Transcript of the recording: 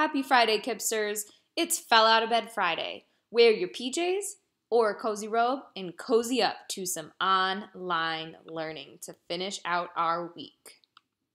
Happy Friday, Kipsters! It's Fell Out of Bed Friday. Wear your PJs or a cozy robe and cozy up to some online learning to finish out our week.